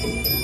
Música